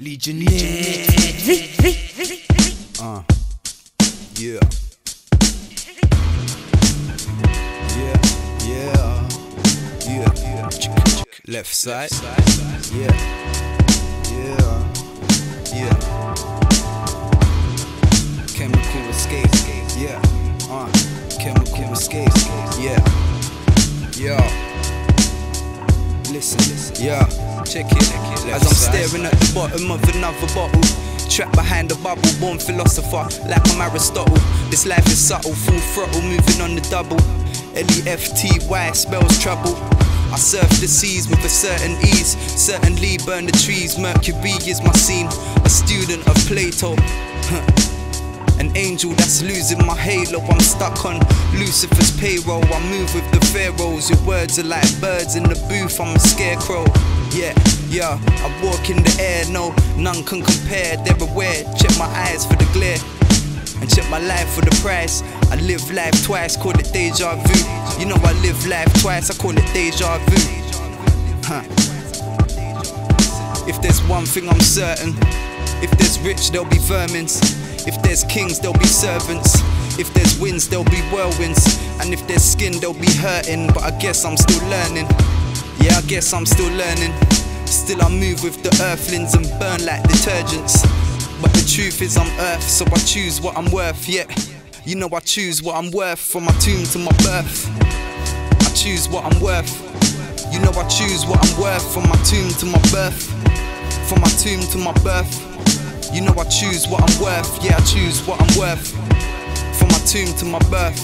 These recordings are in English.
Legionnaire. Uh. Yeah. Yeah. Yeah. Yeah. Yeah. Left side. Yeah. Yeah. Yeah. Chemical escape. Yeah. Uh. Chemical escape. Yeah. Yeah. Listen, listen. Yeah. Check it. As I'm staring at the bottom of another bottle. Trapped behind the bubble, born philosopher, like I'm Aristotle. This life is subtle, full throttle, moving on the double. L-E-F-T-Y spells trouble. I surf the seas with a certain ease, certainly burn the trees. Mercury is my scene, a student of Plato. An angel that's losing my halo. I'm stuck on Lucifer's payroll. I move with the pharaohs. Your words are like birds in the booth. I'm a scarecrow. Yeah, yeah. I walk in the air. No, none can compare. They're aware. Check my eyes for the glare. And check my life for the price. I live life twice, call it deja vu. You know I live life twice, I call it deja vu. Huh. If there's one thing I'm certain, if there's rich, there'll be vermins. If there's kings, there'll be servants. If there's winds, there'll be whirlwinds. And if there's skin, they'll be hurting. But I guess I'm still learning. Yeah, I guess I'm still learning. Still, I move with the earthlings and burn like detergents. But the truth is, I'm earth, so I choose what I'm worth. Yeah, you know, I choose what I'm worth from my tomb to my birth. I choose what I'm worth. You know, I choose what I'm worth from my tomb to my birth. From my tomb to my birth. You know, I choose what I'm worth. Yeah, I choose what I'm worth. From my tomb to my birth.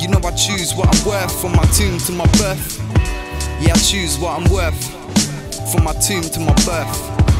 You know, I choose what I'm worth from my tomb to my birth. Yeah, I choose what I'm worth. From my tomb to my birth.